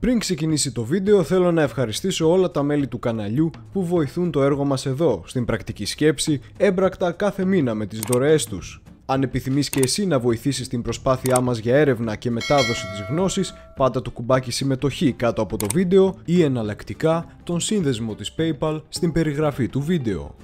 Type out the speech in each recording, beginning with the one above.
Πριν ξεκινήσει το βίντεο θέλω να ευχαριστήσω όλα τα μέλη του καναλιού που βοηθούν το έργο μας εδώ, στην πρακτική σκέψη, έμπρακτα κάθε μήνα με τις δωρεές τους. Αν επιθυμείς και εσύ να βοηθήσεις την προσπάθειά μας για έρευνα και μετάδοση της γνώσης, πάτα το κουμπάκι συμμετοχή κάτω από το βίντεο ή εναλλακτικά τον σύνδεσμο της PayPal στην περιγραφή του βίντεο.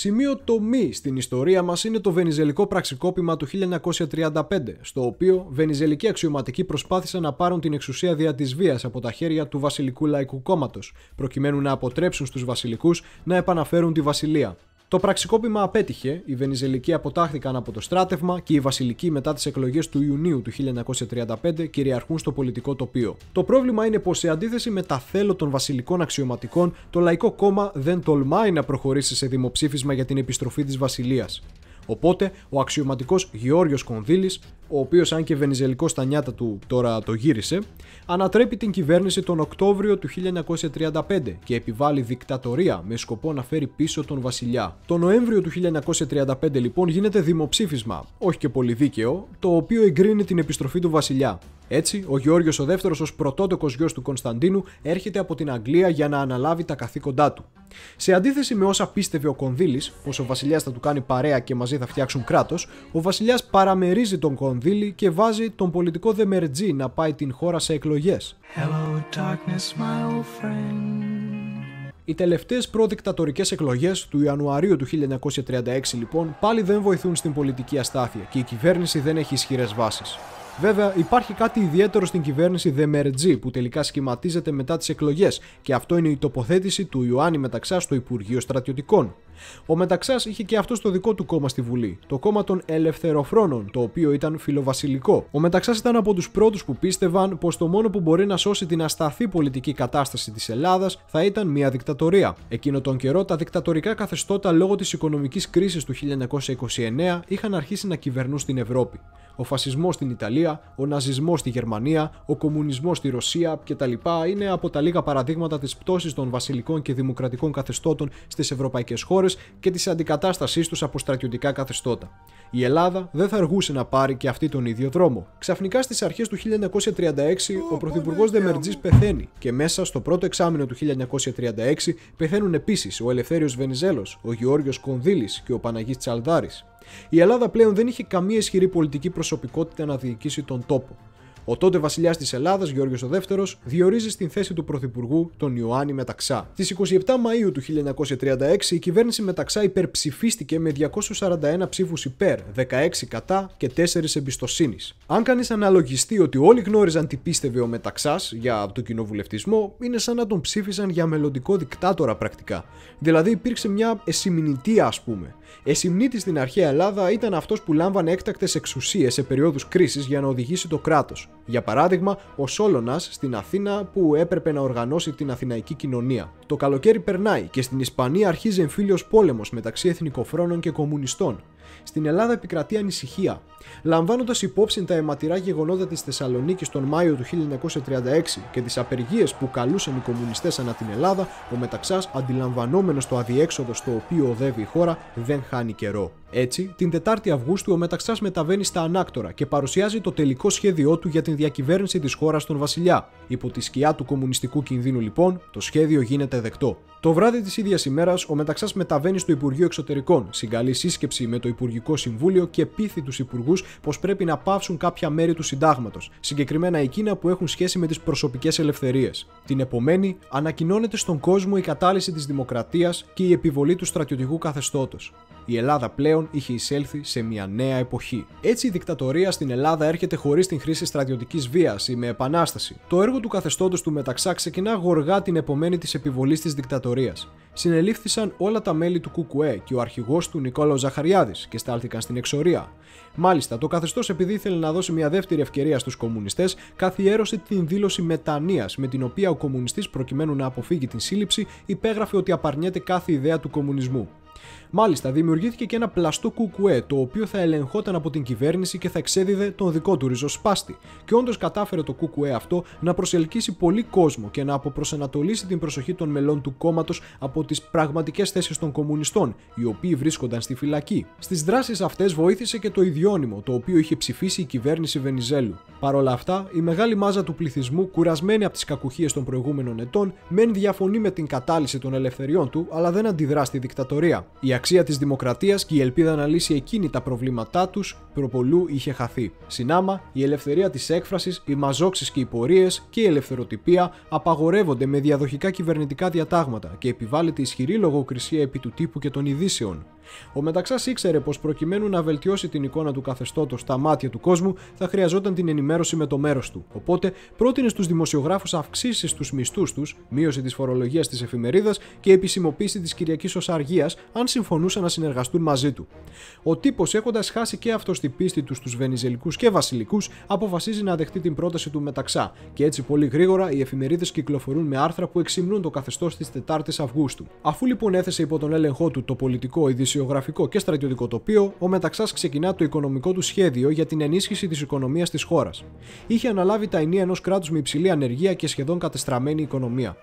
Σημείο τομή στην ιστορία μας είναι το βενιζελικό πραξικόπημα του 1935, στο οποίο βενιζελικοί αξιωματικοί προσπάθησαν να πάρουν την εξουσία δια της βίας από τα χέρια του Βασιλικού Λαϊκού Κόμματος, προκειμένου να αποτρέψουν στους βασιλικούς να επαναφέρουν τη βασιλεία. Το πραξικόπημα απέτυχε, οι Βενιζελικοί αποτάχθηκαν από το στράτευμα και οι Βασιλικοί μετά τις εκλογές του Ιουνίου του 1935 κυριαρχούν στο πολιτικό τοπίο. Το πρόβλημα είναι πως σε αντίθεση με τα θέλω των βασιλικών αξιωματικών, το Λαϊκό Κόμμα δεν τολμάει να προχωρήσει σε δημοψήφισμα για την επιστροφή της Βασιλείας. Οπότε ο αξιωματικός Γεώργιος Κονδύλης, ο οποίος αν και βενιζελικός στα νιάτα του τώρα το γύρισε, ανατρέπει την κυβέρνηση τον Οκτώβριο του 1935 και επιβάλλει δικτατορία με σκοπό να φέρει πίσω τον βασιλιά. Το Νοέμβριο του 1935 λοιπόν γίνεται δημοψήφισμα, όχι και πολύ δίκαιο, το οποίο εγκρίνει την επιστροφή του βασιλιά. Έτσι, ο Γεώργιος ο δεύτερος ως πρωτότοκος γιος του Κωνσταντίνου έρχεται από την Αγγλία για να αναλάβει τα καθήκοντά του. Σε αντίθεση με όσα πίστευε ο Κονδύλης, πως ο βασιλιάς θα του κάνει παρέα και μαζί θα φτιάξουν κράτος, ο βασιλιάς παραμερίζει τον Κονδύλη και βάζει τον πολιτικό Δεμερτζή να πάει την χώρα σε εκλογές. Οι τελευταίες προδικτατορικέ εκλογές του Ιανουαρίου του 1936 λοιπόν πάλι δεν βοηθούν στην πολιτική αστάθεια και η κυβέρνηση δεν έχει ισχυρές βάσεις. Βέβαια, υπάρχει κάτι ιδιαίτερο στην κυβέρνηση Δεμερτζή που τελικά σχηματίζεται μετά τις εκλογές και αυτό είναι η τοποθέτηση του Ιωάννη Μεταξάς στο Υπουργείο Στρατιωτικών. Ο Μεταξάς είχε και αυτό το δικό του κόμμα στη Βουλή, το κόμμα των Ελευθεροφρόνων, το οποίο ήταν φιλοβασιλικό. Ο Μεταξάς ήταν από τους πρώτους που πίστευαν πως το μόνο που μπορεί να σώσει την ασταθή πολιτική κατάσταση της Ελλάδας θα ήταν μια δικτατορία. Εκείνο τον καιρό τα δικτατορικά καθεστώτα λόγω της οικονομικής κρίσης του 1929 είχαν αρχίσει να κυβερνούν στην Ευρώπη ο φασισμός στην Ιταλία, ο ναζισμός στη Γερμανία, ο κομμουνισμός στη Ρωσία κτλ. είναι από τα λίγα παραδείγματα της πτώσης των βασιλικών και δημοκρατικών καθεστώτων στις ευρωπαϊκές χώρες και της αντικατάστασής τους από στρατιωτικά καθεστώτα. Η Ελλάδα δεν θα αργούσε να πάρει και αυτή τον ίδιο δρόμο. Ξαφνικά στις αρχές του 1936 ο Πρωθυπουργός Δεμερτζής πεθαίνει και μέσα στο πρώτο εξάμεινο του 1936 πεθαίνουν επίσης ο Ελευθέριος Βενιζέλος, ο Γεώργιος Κονδύλης και ο Παναγής Τσαλδάρης. Η Ελλάδα πλέον δεν είχε καμία ισχυρή πολιτική προσωπικότητα να διοικήσει τον τόπο. Ο τότε βασιλιάς της Ελλάδας, Γιώργο δεύτερος, διορίζει στην θέση του πρωθυπουργού τον Ιωάννη Μεταξά. Στις 27 Μαου του 1936 η κυβέρνηση Μεταξά υπερψηφίστηκε με 241 ψήφους υπέρ, 16 κατά και 4 εμπιστοσύνης. Αν κανείς αναλογιστεί ότι όλοι γνώριζαν τι πίστευε ο Μεταξάς για το κοινοβουλευτισμό, είναι σαν να τον ψήφισαν για μελλοντικό δικτάτορα πρακτικά. Δηλαδή υπήρξε μια εσημινητία, ας πούμε. Εσημνήτης στην αρχαία Ελλάδα ήταν αυτός που λάμβανε έκτακτες εξουσίες σε περίοδου κρίσης για να οδηγήσει το κράτος. Για παράδειγμα, ο Σόλωνας στην Αθήνα που έπρεπε να οργανώσει την αθηναϊκή κοινωνία. Το καλοκαίρι περνάει και στην Ισπανία αρχίζει εμφύλιος πόλεμος μεταξύ εθνικοφρόνων και κομμουνιστών. Στην Ελλάδα επικρατεί ανησυχία. Λαμβάνοντας υπόψη τα αιματηρά γεγονότα της Θεσσαλονίκης τον Μάιο του 1936 και τις απεργίες που καλούσαν οι κομμουνιστές ανά την Ελλάδα, ο Μεταξάς, αντιλαμβανόμενος το αδιέξοδο στο οποίο οδεύει η χώρα, δεν χάνει καιρό. Έτσι, την 4η Αυγούστου ο Μεταξάς μεταβαίνει στα Ανάκτορα και παρουσιάζει το τελικό σχέδιό του για την διακυβέρνηση της χώρας στον Βασιλιά. Υπό τη σκιά του κομμουνιστικού κινδύνου, λοιπόν, το σχέδιο γίνεται δεκτό. Το βράδυ της ίδιας ημέρας, ο Μεταξάς μεταβαίνει στο Υπουργείο Εξωτερικών, συγκαλεί σύσκεψη με το Υπουργικό Συμβούλιο και πείθει τους υπουργούς πως πρέπει να πάυσουν κάποια μέρη του συντάγματος, συγκεκριμένα εκείνα που έχουν σχέση με τις προσωπικές ελευθερίες. Την επομένη, ανακοινώνεται στον κόσμο η κατάλυση της δημοκρατίας και η επιβολή του στρατιωτικού καθεστώτος. Η Ελλάδα πλέον είχε εισέλθει σε μια νέα εποχή. Έτσι, η δικτατορία στην Ελλάδα έρχεται χωρίς την χρήση στρατιωτικής βίας ή με επανάσταση. Το έργο του καθεστώτος του Μεταξά ξεκινά γοργά την επομένη της επιβολής της δικτατορίας. Συνελήφθησαν όλα τα μέλη του ΚΚΕ και ο αρχηγός του Νικόλαος Ζαχαριάδης και στάλθηκαν στην εξορία. Μάλιστα, το καθεστώς, επειδή ήθελε να δώσει μια δεύτερη ευκαιρία στους κομμουνιστές, καθιέρωσε την δήλωση μετανία, με την οποία ο κομμουνιστής, προκειμένου να αποφύγει την σύλληψη, υπέγραφε ότι απαρνιέται κάθε ιδέα του κομμουνισμού. Μάλιστα, δημιουργήθηκε και ένα πλαστό κουκουέ, το οποίο θα ελεγχόταν από την κυβέρνηση και θα εξέδιδε τον δικό του ριζοσπάστη. Και όντως κατάφερε το κουκουέ αυτό να προσελκύσει πολύ κόσμο και να αποπροσανατολίσει την προσοχή των μελών του κόμματος από τις πραγματικές θέσεις των κομμουνιστών, οι οποίοι βρίσκονταν στη φυλακή. Στις δράσεις αυτές βοήθησε και το ιδιώνυμο, το οποίο είχε ψηφίσει η κυβέρνηση Βενιζέλου. Παρ' όλα αυτά, η μεγάλη μάζα του πληθυσμού, κουρασμένη από τις κακουχίες των προηγούμενων ετών, μεν διαφωνεί με την κατάλυση των ελευθεριών του, αλλά δεν αντιδρά στη δικτατορία. Η αξία της δημοκρατίας και η ελπίδα να λύσει εκείνη τα προβλήματά τους προπολού είχε χαθεί. Συνάμα, η ελευθερία της έκφρασης, οι μαζόξεις και οι πορείες και η ελευθεροτυπία απαγορεύονται με διαδοχικά κυβερνητικά διατάγματα και επιβάλλεται ισχυρή λογοκρισία επί του τύπου και των ειδήσεων. Ο Μεταξάς ήξερε πως προκειμένου να βελτιώσει την εικόνα του καθεστώτος στα μάτια του κόσμου θα χρειαζόταν την ενημέρωση με το μέρος του. Οπότε πρότεινε στους δημοσιογράφους αυξήσεις στους μισθούς τους, μείωση της φορολογίας της εφημερίδας και επισημοποίηση της Κυριακής ως αργίας αν συμφωνούσαν να συνεργαστούν μαζί του. Ο τύπος, έχοντας χάσει και αυτό την πίστη του στους Βενιζελικούς και Βασιλικούς, αποφασίζει να δεχτεί την πρόταση του Μεταξά και έτσι πολύ γρήγορα οι εφημερίδες κυκλοφορούν με άρθρα που εξυμνούν το καθεστώς τη 4η Αυγούστου. Αφού λοιπόν έθεσε υπό τον έλεγχό του το πολιτικό, ειδησιογραφικό και στρατιωτικό τοπίο, ο Μεταξάς ξεκινά το οικονομικό του σχέδιο για την ενίσχυση της οικονομίας της χώρας. Είχε αναλάβει τα ενία ενός κράτους με υψηλή ανεργία και σχεδόν κατεστραμμένη οικονομία.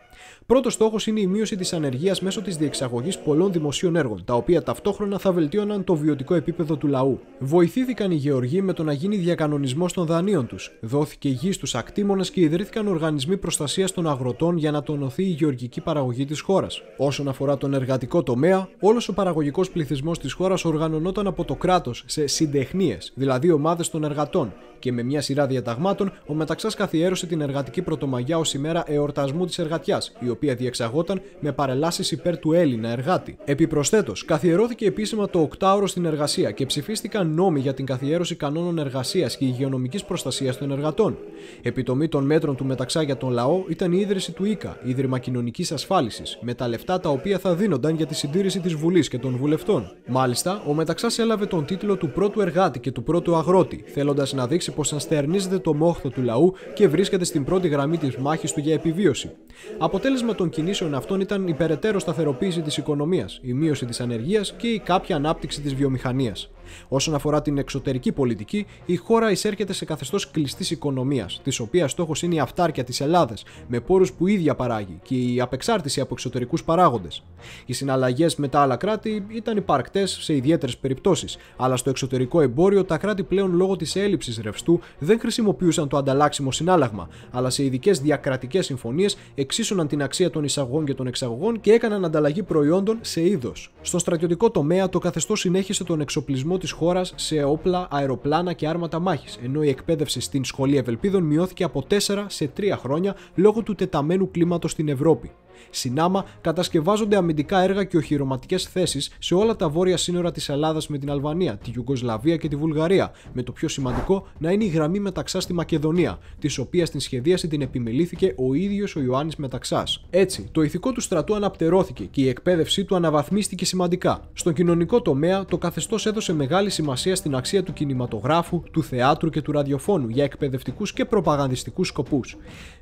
Πρώτος στόχος είναι η μείωση της ανεργίας μέσω της διεξαγωγής πολλών δημοσίων έργων, τα οποία ταυτόχρονα θα βελτίωναν το βιωτικό επίπεδο του λαού. Βοηθήθηκαν οι γεωργοί με το να γίνει διακανονισμός των δανείων τους. Δόθηκε γη στους ακτήμονε και ιδρύθηκαν οργανισμοί προστασίας των αγροτών για να τονωθεί η γεωργική παραγωγή της χώρας. Όσον αφορά τον εργατικό τομέα, όλος ο παραγωγικός πληθυσμός της χώρας οργανωνόταν από το κράτος σε συντεχνίες, δηλαδή ομάδες των εργατών, και με μια σειρά διαταγμάτων, ο Μεταξάς καθιέρωσε την εργατική πρωτομαγιά ως ημέρα εορτασμού της εργατιάς, η οποία διεξαγόταν με παρελάσεις υπέρ του Έλληνα εργάτη. Επιπροσθέτως, καθιερώθηκε επίσημα το οκτάωρο στην εργασία και ψηφίστηκαν νόμοι για την καθιέρωση κανόνων εργασίας και υγειονομικής προστασίας των εργατών. Επιτομή των μέτρων του Μεταξά για τον λαό ήταν η ίδρυση του ΙΚΑ, Ίδρυμα Κοινωνικής Ασφάλισης, με τα λεφτά τα οποία θα δίνονταν για τη συντήρηση της Βουλής και των βουλευτών. Μάλιστα, ο Μεταξάς έλαβε τον τίτλο του πρώτου εργάτη και του πρώτου αγρότη, θέλοντας να δείξει πως αστερνίζεται το μόχθο του λαού και βρίσκεται στην πρώτη γραμμή της μάχης του για επιβίωση. Αποτέλεσμα των κινήσεων αυτών ήταν η περαιτέρω σταθεροποίηση της οικονομίας, η μείωση της ανεργίας και η κάποια ανάπτυξη της βιομηχανίας. Όσον αφορά την εξωτερική πολιτική, η χώρα εισέρχεται σε καθεστώς κλειστής οικονομίας, της οποίας στόχος είναι η αυτάρκεια της Ελλάδας, με πόρους που ίδια παράγει και η απεξάρτηση από εξωτερικούς παράγοντες. Οι συναλλαγές με τα άλλα κράτη ήταν υπαρκτές σε ιδιαίτερες περιπτώσεις, αλλά στο εξωτερικό εμπόριο τα κράτη πλέον λόγω της έλλειψης ρευστού δεν χρησιμοποιούσαν το ανταλλάξιμο συνάλλαγμα, αλλά σε ειδικές διακρατικές συμφωνίες εξίσωναν την αξία των εισαγωγών και των εξαγωγών και έκαναν ανταλλαγή προϊόντων σε είδος. Στο στρατιωτικό τομέα, το καθεστώς συνέχισε τον εξοπλισμό της χώρας σε όπλα, αεροπλάνα και άρματα μάχης, ενώ η εκπαίδευση στην Σχολή Ευελπίδων μειώθηκε από 4 σε 3 χρόνια λόγω του τεταμένου κλίματος στην Ευρώπη. Συνάμα κατασκευάζονται αμυντικά έργα και οχυρωματικές θέσεις σε όλα τα βόρεια σύνορα της Ελλάδας με την Αλβανία, τη Ιουγκοσλαβία και τη Βουλγαρία, με το πιο σημαντικό να είναι η γραμμή μεταξά στη Μακεδονία, της οποίας στην σχεδίαση την επιμελήθηκε ο ίδιος ο Ιωάννης Μεταξάς. Έτσι, το ηθικό του στρατού αναπτερώθηκε και η εκπαίδευσή του αναβαθμίστηκε σημαντικά. Στον κοινωνικό τομέα, το καθεστώς έδωσε μεγάλη σημασία στην αξία του κινηματογράφου, του θεάτρου και του ραδιοφώνου για εκπαιδευτικούς και προπαγανδιστικούς σκοπούς.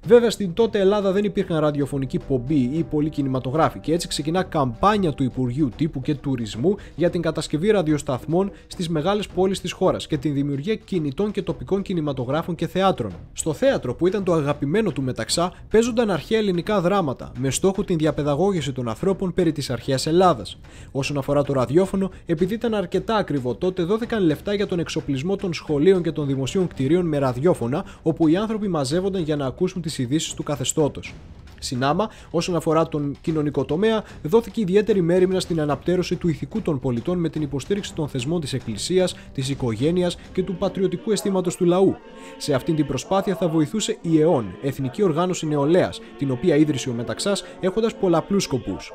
Βέβαια, στην τότε Ελλάδα δεν υπήρχαν ραδιοφωνική πομπή ή πολλοί κινηματογράφοι και έτσι ξεκινά καμπάνια του Υπουργείου Τύπου και Τουρισμού για την κατασκευή ραδιοσταθμών στις μεγάλες πόλεις της χώρας και την δημιουργία κινητών και τοπικών κινηματογράφων και θεάτρων. Στο θέατρο, που ήταν το αγαπημένο του μεταξά, παίζονταν αρχαία ελληνικά δράματα με στόχο την διαπαιδαγώγηση των ανθρώπων περί της αρχαίας Ελλάδας. Όσον αφορά το ραδιόφωνο, επειδή ήταν αρκετά ακριβό τότε, δόθηκαν λεφτά για τον εξοπλισμό των σχολείων και των δημοσίων κτηρίων με ραδιόφωνα, όπου οι άνθρωποι μαζεύονταν για να ακούσουν τις ειδήσεις του καθεστώτος. Συνάμα, όσον αφορά τον κοινωνικό τομέα, δόθηκε ιδιαίτερη μέρημνα στην αναπτέρωση του ηθικού των πολιτών με την υποστήριξη των θεσμών της Εκκλησίας, της οικογένειας και του πατριωτικού αισθήματος του λαού. Σε αυτήν την προσπάθεια θα βοηθούσε η ΕΟΝ, Εθνική Οργάνωση Νεολαίας, την οποία ίδρυσε ο Μεταξάς έχοντας πολλαπλούς σκοπούς.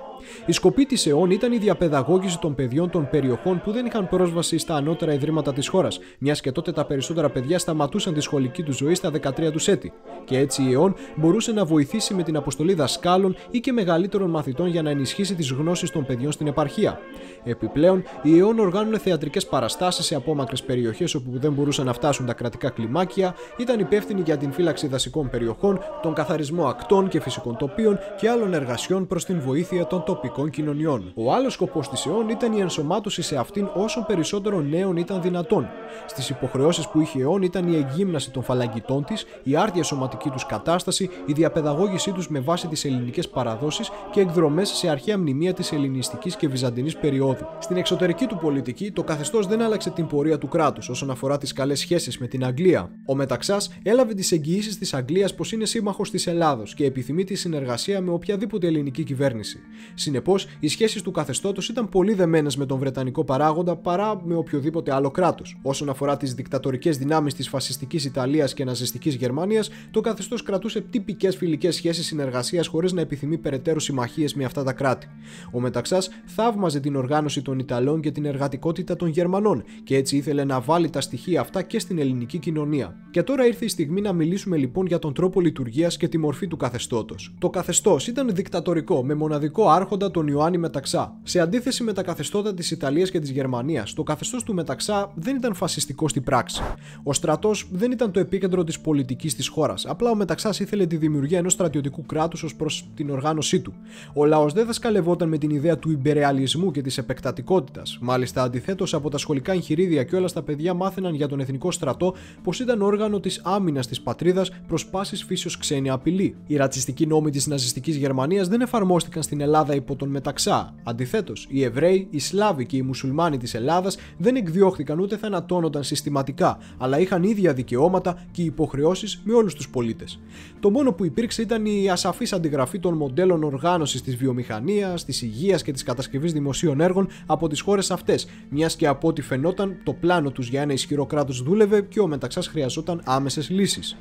Η σκοπή της ΕΟΝ ήταν η διαπαιδαγώγηση των παιδιών των περιοχών που δεν είχαν πρόσβαση στα ανώτερα ιδρύματα της χώρας, μιας και τότε τα περισσότερα παιδιά σταματούσαν τη σχολική τους ζωή στα 13 τους έτη. Και έτσι η ΕΟΝ μπορούσε να βοηθήσει με την αποστολή δασκάλων ή και μεγαλύτερων μαθητών για να ενισχύσει τις γνώσεις των παιδιών στην επαρχία. Επιπλέον, η ΕΟΝ οργάνωνε θεατρικές παραστάσεις σε απόμακρες περιοχές όπου δεν μπορούσαν να φτάσουν τα κρατικά κλιμάκια, ήταν υπεύθυνη για την φύλαξη δασικών περιοχών, τον καθαρισμό ακτών και φυσικών τοπίων και άλλων εργασιών προς την βοήθεια των τοπικών κοινωνιών. Ο άλλος σκοπός της ΕΟΝ ήταν η ενσωμάτωση σε αυτήν όσο περισσότερο νέων ήταν δυνατόν. Στις υποχρεώσεις που είχε η ΕΟΝ ήταν η εγκύμναση των φαλαγγιτών της, η άρτια σωματική τους κατάσταση, η διαπαιδαγώγησή τους με βάση τι ελληνικές παραδόσεις και εκδρομές σε αρχαία μνημεία της ελληνιστικής και βυζαντινής περίοδου. Στην εξωτερική του πολιτική, το καθεστώς δεν άλλαξε την πορεία του κράτους όσον αφορά τις καλές σχέσεις με την Αγγλία. Ο Μεταξάς έλαβε τις εγγυήσεις της Αγγλίας πως είναι σύμμαχος της Ελλάδος και επιθυμεί τη συνεργασία με οποιαδήποτε ελληνική κυβέρνηση. Συνεπώς, οι σχέσεις του καθεστώτος ήταν πολύ δεμένες με τον Βρετανικό παράγοντα παρά με οποιοδήποτε άλλο κράτος. Όσον αφορά τις δικτατορικές δυνάμεις της φασιστικής Ιταλίας και ναζιστικής Γερμανίας, το καθεστώς κρατούσε τυπικές φιλικές σχέσεις συνεργασίας χωρίς να επιθυμεί περαιτέρω συμμαχίες με αυτά τα κράτη. Ο Μεταξάς θαύμαζε την οργάνωση των Ιταλών και την εργατικότητα των Γερμανών και έτσι ήθελε να βάλει τα στοιχεία αυτά και στην ελληνική κοινωνία. Και τώρα ήρθε η στιγμή να μιλήσουμε λοιπόν για τον τρόπο λειτουργίας και τη μορφή του καθεστώτος. Το καθεστώς ήταν δικτατορικό, με μοναδικό άρχοντα τον Ιωάννη Μεταξά. Σε αντίθεση με τα καθεστώτα της Ιταλίας και της Γερμανίας, το καθεστώς του Μεταξά δεν ήταν φασιστικό στην πράξη. Ο στρατός δεν ήταν το επίκεντρο της πολιτικής της χώρας, απλά ο Μεταξάς ήθελε τη δημιουργία ενός στρατιωτικού κράτου ως προς την οργάνωσή του. Ο λαός δεν δασκαλευόταν με την ιδέα του υπερεαλισμού και της επεκτατικότητας. Μάλιστα, αντιθέτως από τα σχολικά εγχειρίδια και όλα τα παιδιά μάθαιναν για τον εθνικό στρατό πως ήταν όργανο της άμυνας της πατρίδας προς πάσης φύσεως ξένη απειλή. Οι ρατσιστικοί νόμοι της ναζιστικής Γερμανίας δεν εφαρμόστηκαν στην Ελλάδα υπό τον Μεταξά. Αντιθέτως, οι Εβραίοι, οι Σλάβοι και οι Μουσουλμάνοι της Ελλάδας δεν εκδιώχθηκαν ούτε θανατώνονταν συστηματικά, αλλά είχαν ίδια δικαιώματα και υποχρεώσεις με όλους τους πολίτες. Το μόνο που υπήρξε ήταν η ασαφή αντιγραφή των μοντέλων οργάνωσης της βιομηχανίας, της υγείας και της κατασκευής δημοσίων έργων από τις χώρες αυτές, μιας και από ό,τι φαινόταν το πλάνο τους για ένα ισχυρό κράτος δούλευε και ο Μεταξά χρειαζόταν άμεσες λύσεις.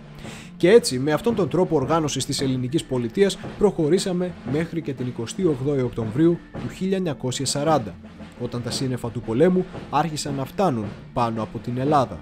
Και έτσι, με αυτόν τον τρόπο οργάνωσης της ελληνικής πολιτείας, προχωρήσαμε μέχρι και την 28η Οκτωβρίου του 1940, όταν τα σύννεφα του πολέμου άρχισαν να φτάνουν πάνω από την Ελλάδα.